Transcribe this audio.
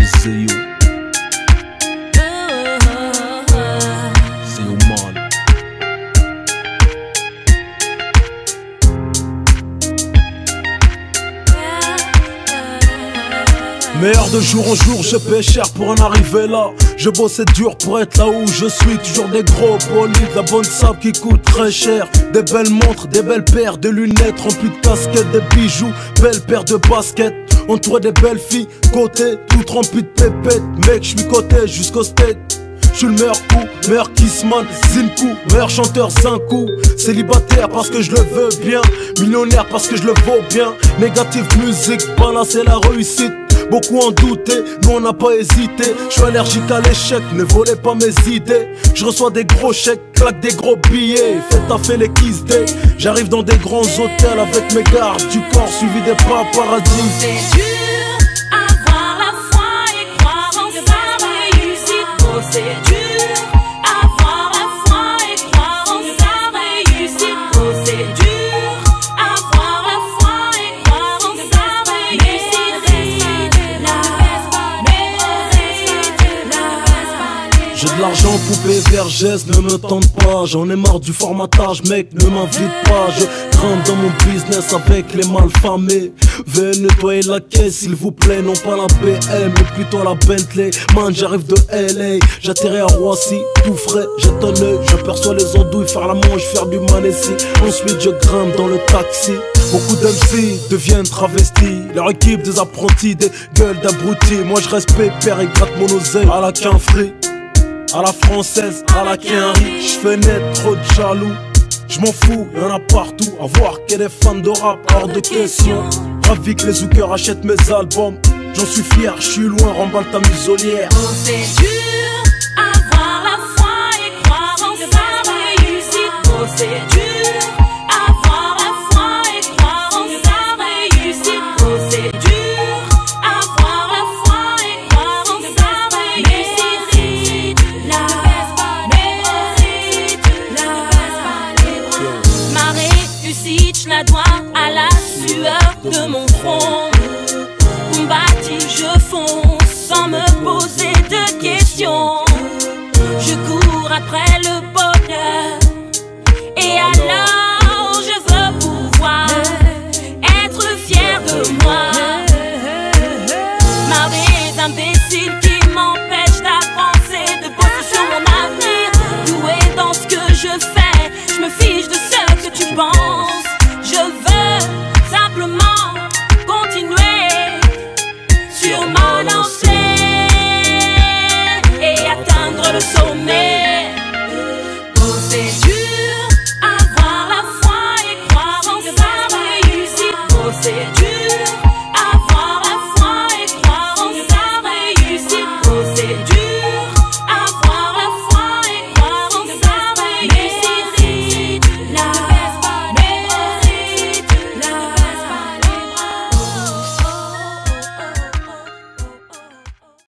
you man. Meilleur de jour en jour, je paie cher pour en arriver là. Je bossais dur pour être là où je suis. Toujours des gros bolides, la bonne sable qui coûte très cher. Des belles montres, des belles paires de lunettes, remplies de casquettes, des bijoux, belles paires de baskets. Entouré des belles filles, côté, tout rempli de pépettes. Mec, je suis côté jusqu'au state. Je suis le meilleur coup, meilleur kissman, Zinkou, meilleur chanteur Zinkou Célibataire parce que je le veux bien, millionnaire parce que je le vaux bien. Négative musique, balancer la réussite. Beaucoup en doutaient, nous on n'a pas hésité. Je suis allergique à l'échec, ne volez pas mes idées. Je reçois des gros chèques, claque des gros billets. Faites fait les kiss day. J'arrive dans des grands hôtels avec mes gardes du corps suivi des paradis. C'est dur avoir la foi et croire en sa réussite. L'argent, poupée vergesse, ne me tente pas. J'en ai marre du formatage, mec, ne m'invite pas. Je grimpe dans mon business avec les malfamés. Veuillez nettoyer la caisse, s'il vous plaît, non pas la BM, mais plutôt la Bentley. Man, j'arrive de LA, j'atterris à Roissy, tout frais, œil, j'aperçois les andouilles, faire la manche, faire du manessi. Ensuite, je grimpe dans le taxi. Beaucoup d'MC deviennent travestis. Leur équipe des apprentis, des gueules d'abrutis. Moi je reste pépère et gratte mon oseille à la quinfree. À la française, à la quinri. J'fais naître trop de jaloux. J'm'en fous, y'en a partout. À voir a des fans de rap hors de question. Ravi que les zookers achètent mes albums. J'en suis fier, j'suis loin, remballe ta muselière. Réussite, je la dois à la sueur de mon front. Combattu, je fonce sans me poser de questions. Je cours après le bonheur. Et alors, je veux pouvoir être fier de moi. Marre des imbéciles c'est dur